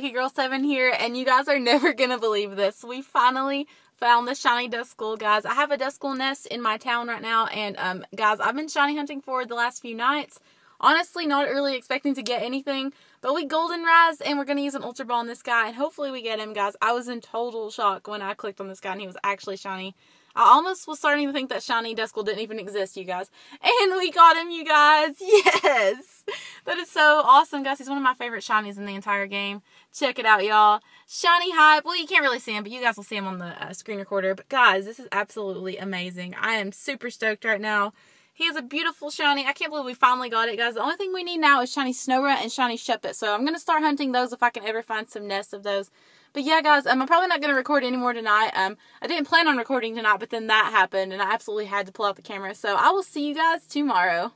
gang? It's Pokegirl7 here, and you guys are never gonna believe this. We finally found the shiny Duskull, guys. I have a Duskull nest in my town right now, and um, guys, I've been shiny hunting for the last few nights. Honestly, not really expecting to get anything, but we golden razz, and we're gonna use an Ultra Ball on this guy, and hopefully we get him, guys. I was in total shock when I clicked on this guy, and he was actually shiny. I almost was starting to think that shiny Duskull didn't even exist, you guys. And we got him, you guys. Yes. That is so awesome, guys. He's one of my favorite shinies in the entire game. Check it out, y'all. Shiny hype. Well, you can't really see him, but you guys will see him on the uh, screen recorder. But guys, this is absolutely amazing. I am super stoked right now. He has a beautiful shiny. I can't believe we finally got it, guys. The only thing we need now is shiny Snorunt and shiny Shuppet. So I'm going to start hunting those if I can ever find some nests of those. But yeah, guys, um, I'm probably not going to record anymore tonight. Um, I didn't plan on recording tonight, but then that happened, and I absolutely had to pull out the camera. So I will see you guys tomorrow.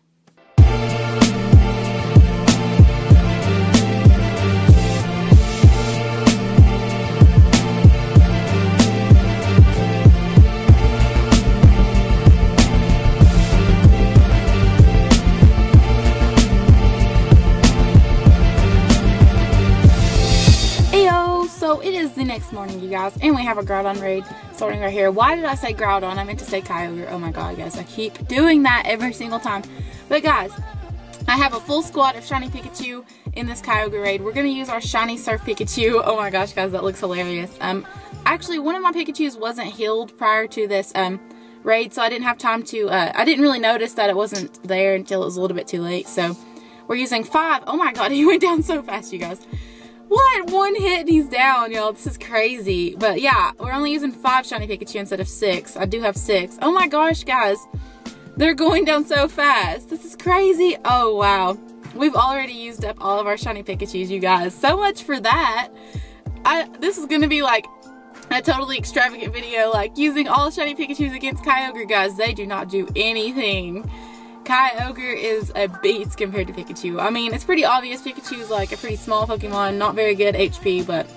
Next morning, you guys, and we have a Groudon raid starting right here. Why did I say Groudon? I meant to say Kyogre. Oh my god, guys, I keep doing that every single time. But guys, I have a full squad of Shiny Pikachu in this Kyogre raid. We're going to use our Shiny Surf Pikachu. Oh my gosh, guys, that looks hilarious. Um, Actually, one of my Pikachus wasn't healed prior to this um, raid, so I didn't have time to, uh, I didn't really notice that it wasn't there until it was a little bit too late. So we're using five. Oh my god, he went down so fast, you guys. What? One hit and he's down, y'all. This is crazy. But yeah, we're only using five shiny Pikachu instead of six. I do have six. Oh my gosh, guys. They're going down so fast. This is crazy. Oh, wow. We've already used up all of our shiny Pikachus, you guys. So much for that. I This is going to be like a totally extravagant video, like using all shiny Pikachus against Kyogre, guys. They do not do anything. Kyogre is a beast compared to Pikachu. I mean, it's pretty obvious Pikachu is like a pretty small Pokemon, not very good HP, but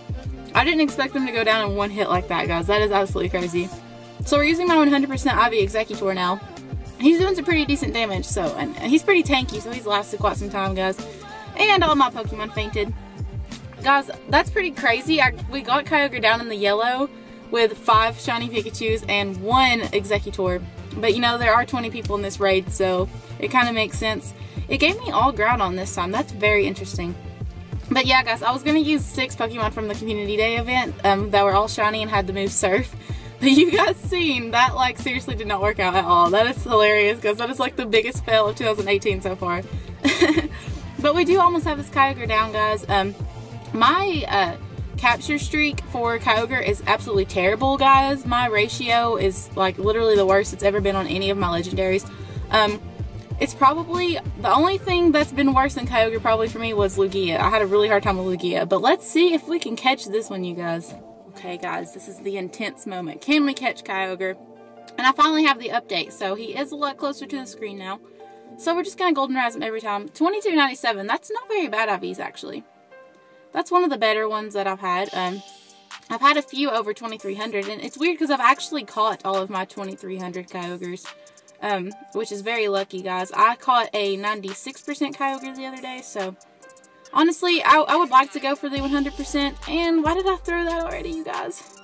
I didn't expect them to go down in one hit like that, guys. That is absolutely crazy. So we're using my 100% IV Exeggutor now. He's doing some pretty decent damage, so, and he's pretty tanky, so he's lasted quite some time, guys. And all my Pokemon fainted. Guys, that's pretty crazy. I, we got Kyogre down in the yellow with five shiny Pikachus and one Exeggutor. But you know, there are 20 people in this raid, so it kind of makes sense. It gave me all Groudon this time. That's very interesting. But yeah, guys, I was going to use six Pokemon from the Community Day event um, that were all shiny and had the move Surf. But you guys seen, that like seriously did not work out at all. That is hilarious because that is like the biggest fail of 2018 so far. but we do almost have this Kyogre down, guys. Um, my uh, capture streak for Kyogre is absolutely terrible, guys. My ratio is like literally the worst it's ever been on any of my legendaries. Um, it's probably, the only thing that's been worse than Kyogre probably for me was Lugia. I had a really hard time with Lugia, but let's see if we can catch this one, you guys. Okay, guys, this is the intense moment. Can we catch Kyogre? And I finally have the update, so he is a lot closer to the screen now. So we're just going to golden razz him every time. 2297, that's not very bad IVs, actually. That's one of the better ones that I've had. Um, I've had a few over 2300 and it's weird because I've actually caught all of my 2300 Kyogres. Um, which is very lucky, guys. I caught a 96% Kyogre the other day, so honestly, I, I would like to go for the 100%. And why did I throw that already, you guys?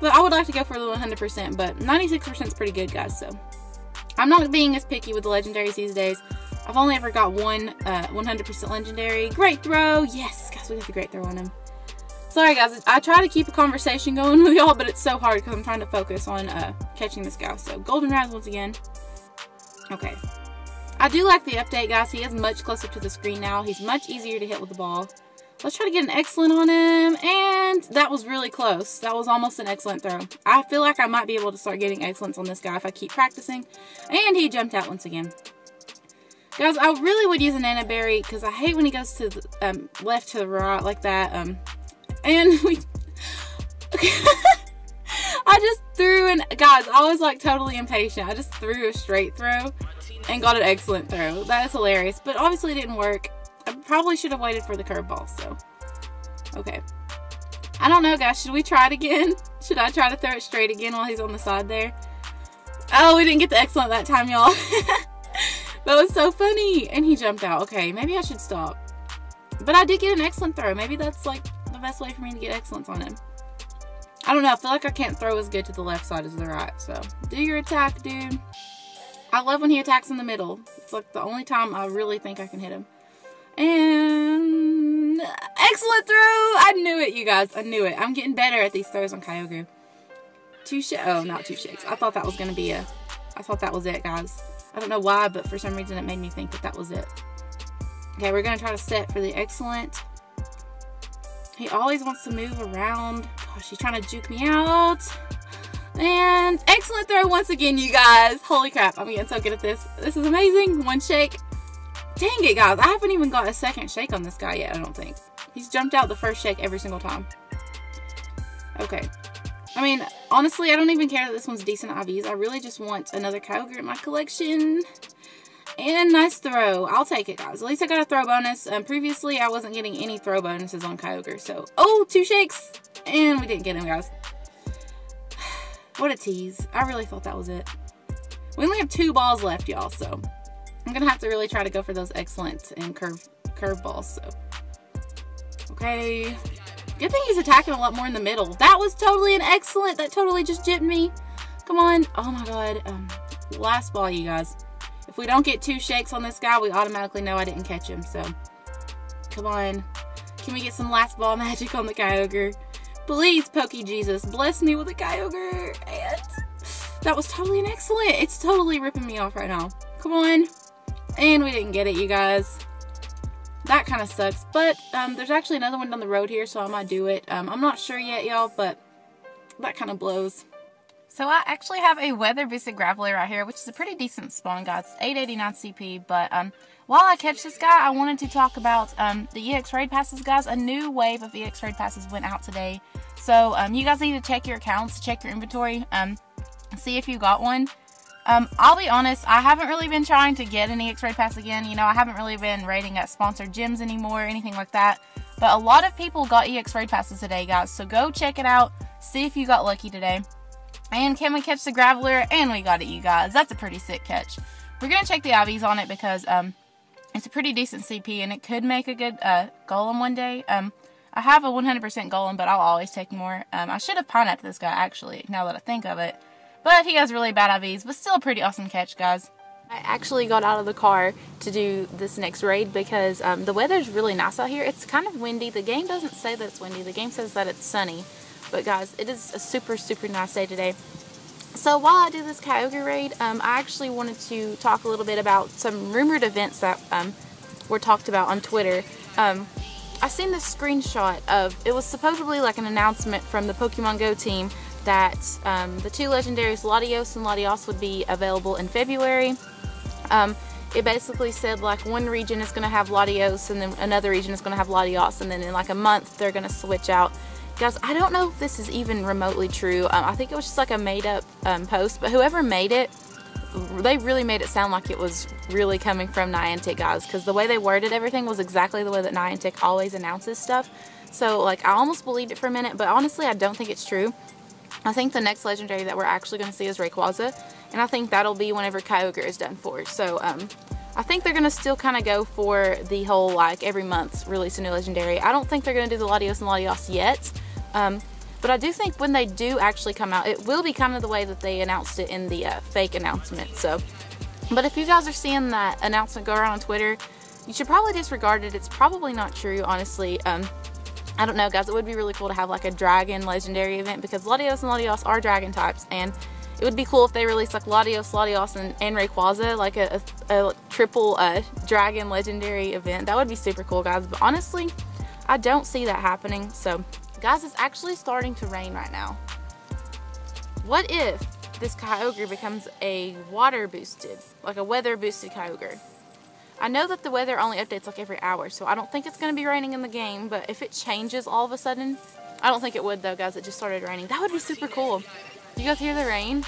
But I would like to go for the 100%, but 96% is pretty good, guys, so. I'm not being as picky with the legendaries these days. I've only ever got one 100% uh, legendary. Great throw. Yes, got the great throw on him. Sorry, guys. I try to keep a conversation going with y'all, but it's so hard because I'm trying to focus on uh, catching this guy. So, Golden Razz once again. Okay. I do like the update, guys. He is much closer to the screen now. He's much easier to hit with the ball. Let's try to get an excellent on him. And that was really close. That was almost an excellent throw. I feel like I might be able to start getting excellence on this guy if I keep practicing. And he jumped out once again. Guys, I really would use an Berry because I hate when he goes to the um, left to the right like that. Um, and we... I just threw an... Guys, I was like totally impatient. I just threw a straight throw and got an excellent throw. That is hilarious. But obviously it didn't work. I probably should have waited for the curveball, so... Okay. I don't know, guys. Should we try it again? Should I try to throw it straight again while he's on the side there? Oh, we didn't get the excellent that time, y'all. That was so funny. And he jumped out. Okay, maybe I should stop. But I did get an excellent throw. Maybe that's like the best way for me to get excellence on him. I don't know. I feel like I can't throw as good to the left side as the right. So do your attack, dude. I love when he attacks in the middle. It's like the only time I really think I can hit him. And excellent throw. I knew it, you guys. I knew it. I'm getting better at these throws on Kyogre. Two sh Oh, not two shakes. I thought that was going to be a... I thought that was it, guys. I don't know why, but for some reason it made me think that that was it. Okay, we're going to try to set for the excellent. He always wants to move around. Gosh, he's trying to juke me out. And excellent throw once again, you guys. Holy crap, I'm getting so good at this. This is amazing. One shake. Dang it, guys. I haven't even got a second shake on this guy yet, I don't think. He's jumped out the first shake every single time. Okay. I mean, honestly, I don't even care that this one's decent IVs. I really just want another Kyogre in my collection. And nice throw. I'll take it, guys. At least I got a throw bonus. Um, previously, I wasn't getting any throw bonuses on Kyogre. So, oh, two shakes. And we didn't get him, guys. What a tease. I really thought that was it. We only have two balls left, y'all, so I'm going to have to really try to go for those excellent and curve, curve balls, so. Okay. Good thing he's attacking a lot more in the middle. That was totally an excellent. That totally just jipped me. Come on. Oh, my God. Um, last ball, you guys. If we don't get two shakes on this guy, we automatically know I didn't catch him, so. Come on. Can we get some last ball magic on the Kyogre? Please, Pokey Jesus, bless me with a Kyogre. And that was totally an excellent. It's totally ripping me off right now. Come on. And we didn't get it, you guys. That kind of sucks. But um, there's actually another one down the road here, so I might do it. Um, I'm not sure yet, y'all, but that kind of blows. So I actually have a weather boosted Graveler right here, which is a pretty decent spawn, guys. 889 CP, but um, while I catch this guy, I wanted to talk about um, the EX Raid Passes, guys. A new wave of EX Raid Passes went out today. So um, you guys need to check your accounts, check your inventory, um, see if you got one. Um, I'll be honest, I haven't really been trying to get an EX Raid Pass again. You know, I haven't really been raiding at sponsored gyms anymore, anything like that. But a lot of people got EX Raid Passes today, guys. So go check it out. See if you got lucky today. And can we catch the Graveler? And we got it, you guys. That's a pretty sick catch. We're going to check the IVs on it because um, it's a pretty decent CP and it could make a good uh, Golem one day. Um, I have a 100% Golem, but I'll always take more. Um, I should have pineapped this guy, actually, now that I think of it. But he has really bad IVs, but still a pretty awesome catch, guys. I actually got out of the car to do this next raid because um, the weather's really nice out here. It's kind of windy. The game doesn't say that it's windy. The game says that it's sunny. But guys, it is a super, super nice day today. So while I do this Kyogre raid, um, I actually wanted to talk a little bit about some rumored events that um, were talked about on Twitter. Um, I seen this screenshot of, it was supposedly like an announcement from the Pokemon Go team that um, the two legendaries Latias and Latios would be available in February. Um, it basically said like one region is going to have Latias and then another region is going to have Latios and then in like a month they're going to switch out. Guys, I don't know if this is even remotely true. Um, I think it was just like a made up um, post, but whoever made it, they really made it sound like it was really coming from Niantic, guys, because the way they worded everything was exactly the way that Niantic always announces stuff. So, like, I almost believed it for a minute, but honestly, I don't think it's true. I think the next legendary that we're actually going to see is Rayquaza, and I think that'll be whenever Kyogre is done for. So, um, I think they're going to still kind of go for the whole, like, every month release a new legendary. I don't think they're going to do the Latias and Latios yet, um, but I do think when they do actually come out, it will be kind of the way that they announced it in the uh, fake announcement. So, but if you guys are seeing that announcement go around on Twitter, you should probably disregard it. It's probably not true, honestly. Um, I don't know, guys. It would be really cool to have like a dragon legendary event because Latias and Latios are dragon types, and it would be cool if they released like Latias, Latios, and, and Rayquaza, like a, a, a triple uh, dragon legendary event. That would be super cool, guys. But honestly, I don't see that happening. So Guys, it's actually starting to rain right now. What if this Kyogre becomes a water boosted, like a weather boosted Kyogre? I know that the weather only updates like every hour, so I don't think it's going to be raining in the game, but if it changes all of a sudden, I don't think it would though, guys. It just started raining. That would be super cool. You guys hear the rain?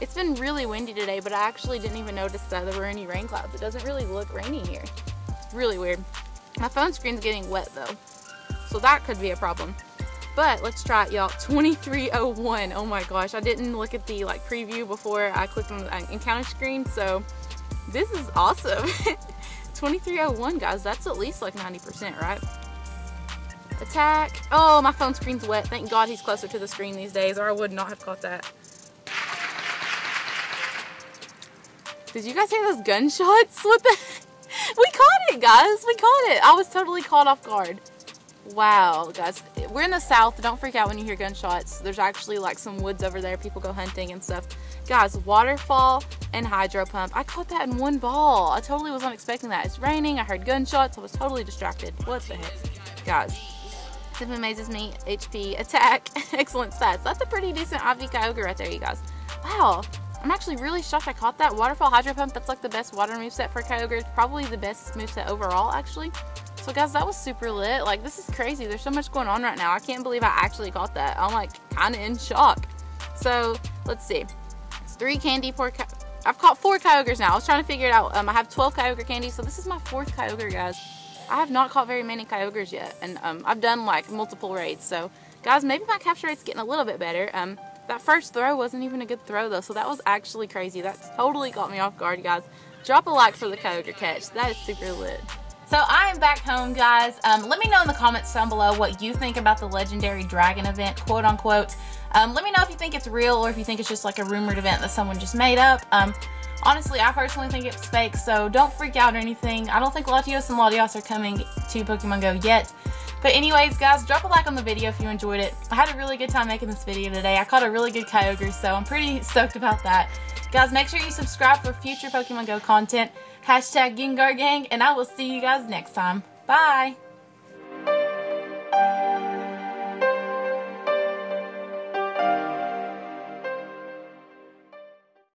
It's been really windy today, but I actually didn't even notice that there were any rain clouds. It doesn't really look rainy here. Really weird. My phone screen's getting wet though, so that could be a problem. But let's try it, y'all. 2301. Oh my gosh, I didn't look at the like preview before I clicked on the uh, encounter screen, so this is awesome. 2301, guys. That's at least like 90%, right? Attack. Oh, my phone screen's wet. Thank God he's closer to the screen these days, or I would not have caught that. Did you guys hear those gunshots? What the? We caught it, guys. We caught it. I was totally caught off guard. Wow, guys. We're in the south. Don't freak out when you hear gunshots. There's actually like some woods over there. People go hunting and stuff. Guys, waterfall and hydro pump. I caught that in one ball. I totally was not expecting that. It's raining. I heard gunshots. I was totally distracted. What the heck? Guys, Simply amazes me. HP, attack, excellent stats. That's a pretty decent IV Kyogre right there, you guys. Wow. I'm actually really shocked I caught that. Waterfall Hydro Pump, that's like the best water moveset for Kyogre. It's probably the best moveset overall, actually. So guys, that was super lit. Like, this is crazy. There's so much going on right now. I can't believe I actually caught that. I'm like kind of in shock. So, let's see. It's three candy per I've caught four Kyogres now. I was trying to figure it out. Um, I have 12 Kyogre candies, so this is my fourth Kyogre, guys. I have not caught very many Kyogres yet, and um, I've done like multiple raids, so guys, maybe my capture rate's getting a little bit better. Um, that first throw wasn't even a good throw though, so that was actually crazy. That totally got me off guard, guys. Drop a like for the Kyogre catch. That is super lit. So I am back home, guys. Um, let me know in the comments down below what you think about the Legendary Dragon event, quote unquote. Um, let me know if you think it's real or if you think it's just like a rumored event that someone just made up. Um, honestly, I personally think it's fake, so don't freak out or anything. I don't think Latias and Latios are coming to Pokemon Go yet. But anyways, guys, drop a like on the video if you enjoyed it. I had a really good time making this video today. I caught a really good Kyogre, so I'm pretty stoked about that. Guys, make sure you subscribe for future Pokemon Go content. Hashtag Gengar Gang, and I will see you guys next time. Bye!